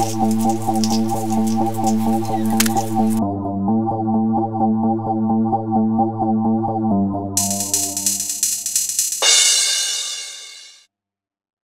Música